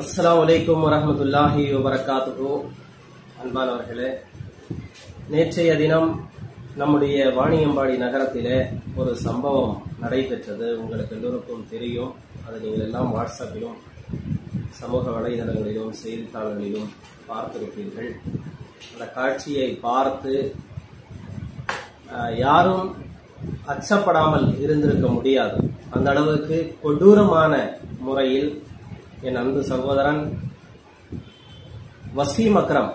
அஸ்லாம் வலைக்கம் வரமத்துல்லாஹி வபரகாத்துஹு. அன்பானவர்களே நேற்றைய தினம் நம்முடைய வாணியம்பாடி நகரத்திலே ஒரு சம்பவம் நடைபெற்றது. உங்களுக்கு எல்லோருக்கும் தெரியும். அதை நீங்கள் எல்லாம் வாட்ஸ்அப்பிலும் சமூக வலைதளங்களிலும் செய்தித்தாள்களிலும் பார்த்திருப்பீர்கள். அந்த காட்சியை பார்த்து யாரும் அச்சப்படாமல் இருந்திருக்க முடியாது. அந்த அளவுக்கு கொடூரமான முறையில் என் அன்பு சகோதரன் வசீம் அக்ரம்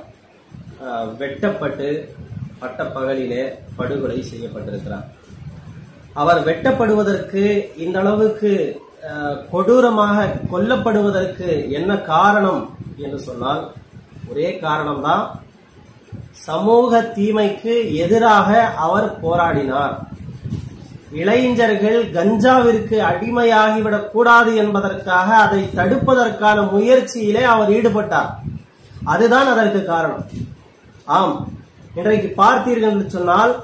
வெட்டப்பட்டு பட்டப்பகலிலே படுகொலை செய்யப்பட்டிருக்கிறார். அவர் வெட்டப்படுவதற்கு இந்த அளவுக்கு கொடூரமாக கொல்லப்படுவதற்கு என்ன காரணம் என்று சொன்னால் ஒரே காரணம்தான் சமூக தீமைக்கு எதிராக அவர் போராடினார். இளைஞர்கள் கஞ்சாவிற்கு அடிமையாகிவிடக் கூடாது என்பதற்காக அதை தடுப்பதற்கான முயற்சியிலே அவர் ஈடுபட்டார். அதுதான் அதற்கு காரணம். ஆம் இன்றைக்கு பார்த்தீர்கள் என்று சொன்னால்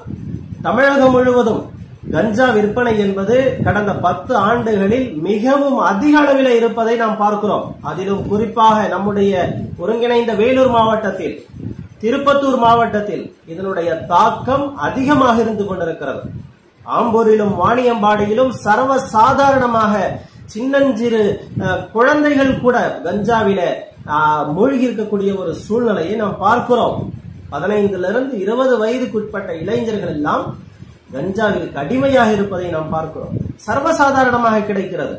தமிழகம் முழுவதும் கஞ்சா விற்பனை என்பது கடந்த பத்து ஆண்டுகளில் மிகவும் அதிக அளவில் இருப்பதை நாம் பார்க்கிறோம். அதிலும் குறிப்பாக நம்முடைய ஒருங்கிணைந்த வேலூர் மாவட்டத்தில் திருப்பத்தூர் மாவட்டத்தில் இதனுடைய தாக்கம் அதிகமாக இருந்து கொண்டிருக்கிறது. ஆம்பூரிலும் வாணியம்பாடியிலும் சர்வ சாதாரணமாக சின்னஞ்சிறு குழந்தைகள் கூட கஞ்சாவில மூழ்கி இருக்கக்கூடிய ஒரு சூழ்நிலையை நாம் பார்க்கிறோம். பதினைந்துல இருந்து இருபது வயதுக்குட்பட்ட இளைஞர்கள் எல்லாம் கஞ்சாவிற்கு அடிமையாக இருப்பதை நாம் பார்க்கிறோம். சர்வசாதாரணமாக கிடைக்கிறது.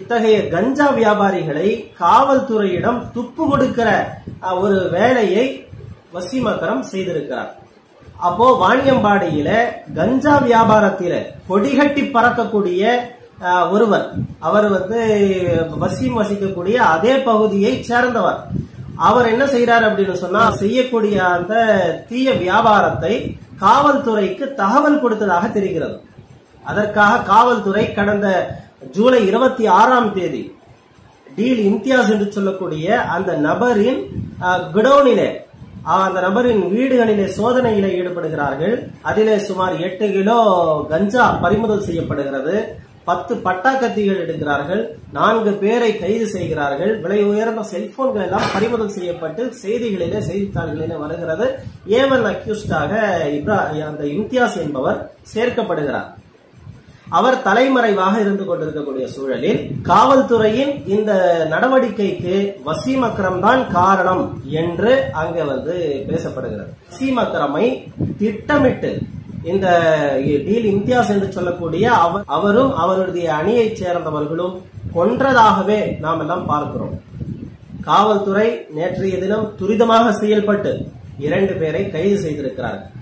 இத்தகைய கஞ்சா வியாபாரிகளை காவல்துறையிடம் துப்பு கொடுக்கிற ஒரு வேலையை வசீமகரம் செய்திருக்கிறார். அப்போ வாணியம்பாடியில கஞ்சா வியாபாரத்தில கொடிகட்டி பறக்கக்கூடிய ஒருவர். அவர் வந்து வசியம் வசிக்கக்கூடிய அதே பகுதியை சேர்ந்தவர். அவர் என்ன செய்யறாரு அப்படின்னு சொன்னா செய்யக்கூடிய அந்த தீய வியாபாரத்தை காவல்துறைக்கு தகவல் கொடுத்ததாக தெரிகிறது. அதற்காக காவல்துறை கடந்த ஜூலை இருபத்தி ஆறாம் தேதி டீல் இம்தியாஸ் என்று சொல்லக்கூடிய அந்த நபரின் குடோனிலே அந்த நபரின் வீடுகளிலே சோதனையிலே ஈடுபடுகிறார்கள். அதிலே சுமார் எட்டு கிலோ கஞ்சா பறிமுதல் செய்யப்படுகிறது. பத்து பட்டாக்கத்திகள் எடுக்கிறார்கள். நான்கு பேரை கைது செய்கிறார்கள். விலை உயர்ந்த செல்போன்கள் எல்லாம் பறிமுதல் செய்யப்பட்டு செய்திகளிலே செய்தித்தாள்களிலே வருகிறது. ஏவன் அக்யூஸ்டாக இப்ரா அந்த இம்தியாஸ் என்பவர் சேர்க்கப்படுகிறார். அவர் தலைமறைவாக இருந்து கொண்டிருக்கக்கூடிய சூழலில் காவல்துறையின் இந்த நடவடிக்கைக்கு வசீம் அக்ரம் தான் காரணம் என்று அங்க வந்து பேசப்படுகிறது. வசீம் அக்ரமை திட்டமிட்டு இந்த டீல் இம்தியாஸ் என்று சொல்லக்கூடிய அவர் அவரும் அவருடைய அணியைச் சேர்ந்தவர்களும் கொன்றதாகவே நாம் எல்லாம் பார்க்கிறோம். காவல்துறை நேற்றைய தினம் துரிதமாக செயல்பட்டு இரண்டு பேரை கைது செய்திருக்கிறார்கள்.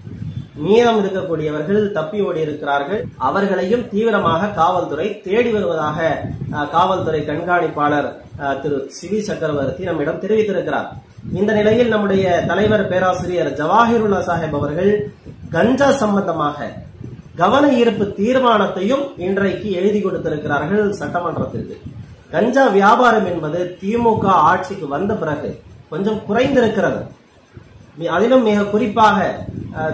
மீதம் இருக்கக்கூடியவர்கள் தப்பி ஓடி இருக்கிறார்கள். அவர்களையும் தீவிரமாக காவல்துறை தேடி வருவதாக காவல்துறை கண்காணிப்பாளர் அஹ், திரு சிவி சக்கரவர்த்தி நம்மிடம் தெரிவித்திருக்கிறார். இந்த நிலையில் நம்முடைய தலைவர் பேராசிரியர் ஜவாஹிருல்லா சாஹிப் அவர்கள் கஞ்சா சம்பந்தமாக கவன ஈர்ப்பு தீர்மானத்தையும் இன்றைக்கு எழுதி கொடுத்திருக்கிறார்கள் சட்டமன்றத்திற்கு. கஞ்சா வியாபாரம் என்பது திமுக ஆட்சிக்கு வந்த பிறகு கொஞ்சம் குறைந்திருக்கிறது. அதிலும் மிக குறிப்பாக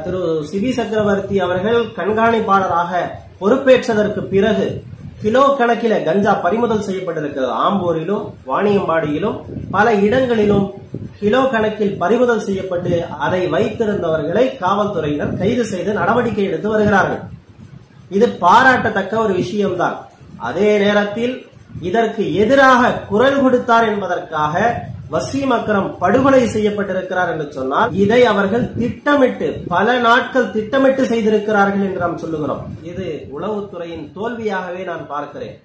திரு சிவி சக்கரவர்த்தி அவர்கள் கண்காணிப்பாளராக பொறுப்பேற்றதற்கு பிறகு கிலோ கணக்கில கஞ்சா பறிமுதல் செய்யப்பட்டிருக்கிறது. ஆம்பூரிலும் வாணியம்பாடியிலும் பல இடங்களிலும் கிலோ கணக்கில் பறிமுதல் செய்யப்பட்டு அதை வைத்திருந்தவர்களை காவல்துறையினர் கைது செய்து நடவடிக்கை எடுத்து வருகிறார்கள். இது பாராட்டத்தக்க ஒரு விஷயம்தான். அதே நேரத்தில் இதற்கு எதிராக குரல் கொடுத்தார் என்பதற்காக வசீம் அக்ரம் படுகொலை செய்யப்பட்டிருக்கிறார் என்று சொன்னால் இதை அவர்கள் திட்டமிட்டு பல நாட்கள் திட்டமிட்டு செய்திருக்கிறார்கள் என்று நாம் சொல்லுகிறோம். இது உளவுத்துறையின் தோல்வியாகவே நான் பார்க்கிறேன்.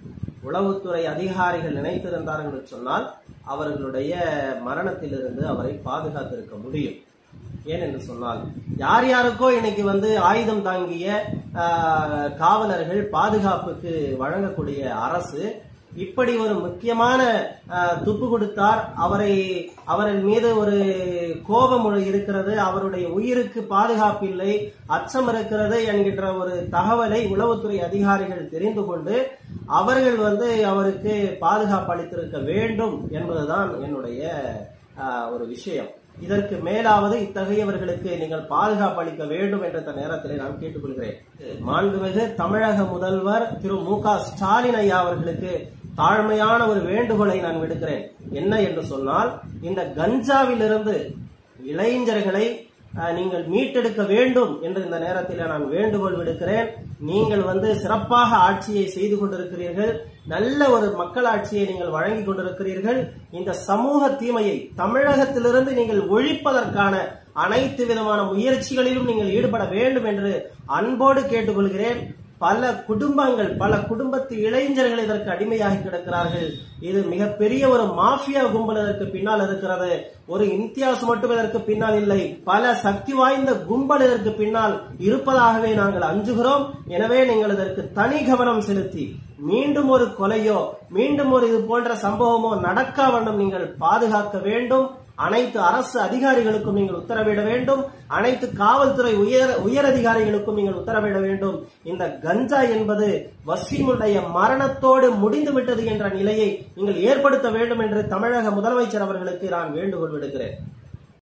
உளவுத்துறை அதிகாரிகள் நினைத்திருந்தார்கள் என்று சொன்னால் அவர்களுடைய மரணத்திலிருந்து அவரை பாதுகாத்திருக்க முடியும். ஏன் என்று சொன்னால் யார் யாருக்கோ இன்னைக்கு வந்து ஆயுதம் தாங்கிய காவலர்கள் பாதுகாப்புக்கு வழங்கக்கூடிய அரசு இப்படி ஒரு முக்கியமான துப்பு கொடுத்தார். அவரை அவரின் மீது ஒரு கோபம் இருக்கிறது. அவருடைய உயிருக்கு பாதுகாப்பு இல்லை அச்சம் இருக்கிறது என்கின்ற ஒரு தகவலை உளவுத்துறை அதிகாரிகள் தெரிந்து கொண்டு அவர்கள் வந்து அவருக்கு பாதுகாப்பு அளித்திருக்க வேண்டும் என்பதுதான் என்னுடைய ஒரு விஷயம். இதற்கு மேலாவது இத்தகையவர்களுக்கு நீங்கள் பாதுகாப்பு அளிக்க வேண்டும் என்ற நேரத்தில் நான் கேட்டுக்கொள்கிறேன். மாண்புமிகு தமிழக முதல்வர் திரு மு க ஸ்டாலின் ஐயா அவர்களுக்கு தாழ்மையான ஒரு வேண்டுகோளை நான் விடுக்கிறேன். என்ன என்று சொன்னால் இந்த கஞ்சாவிலிருந்து இளைஞர்களை நீங்கள் மீட்டெடுக்க வேண்டும் என்று இந்த நேரத்தில் நான் வேண்டுகோள் விடுக்கிறேன். நீங்கள் வந்து சிறப்பாக ஆட்சியை செய்து கொண்டிருக்கிறீர்கள். நல்ல ஒரு மக்களாட்சியை நீங்கள் வழங்கி கொண்டிருக்கிறீர்கள். இந்த சமூக தீமையை தமிழகத்திலிருந்து நீங்கள் ஒழிப்பதற்கான அனைத்து விதமான முயற்சிகளிலும் நீங்கள் ஈடுபட வேண்டும் என்று அன்போடு கேட்டுக்கொள்கிறேன். பல குடும்பங்கள் பல குடும்பத்து இளைஞர்கள் இதற்கு அடிமையாகி கிடக்கிறார்கள். இது மிகப்பெரிய ஒரு மாஃபியா கும்பல் இதற்கு பின்னால் இருக்கிறது. ஒரு இம்தியாஸ் மட்டும் இதற்கு பின்னால் இல்லை. பல சக்தி வாய்ந்த கும்பல் இதற்கு பின்னால் இருப்பதாகவே நாங்கள் அஞ்சுகிறோம். எனவே நீங்கள் இதற்கு தனி கவனம் செலுத்தி மீண்டும் ஒரு கொலையோ மீண்டும் ஒரு இது போன்ற சம்பவமோ நடக்கா வண்ணம் நீங்கள் பாதுகாக்க வேண்டும். அனைத்து அரசு அதிகாரிகளுக்கும் நீங்கள் உத்தரவிட வேண்டும். அனைத்து காவல்துறை உயர் உயர் அதிகாரிகளுக்கும் நீங்கள் உத்தரவிட வேண்டும். இந்த கஞ்சா என்பது வசீமுடைய மரணத்தோடு முடிந்து விட்டது என்ற நிலையை நீங்கள் ஏற்படுத்த வேண்டும் என்று தமிழக முதலமைச்சர் அவர்களுக்கு நான் வேண்டுகோள் விடுக்கிறேன்.